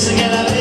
se queda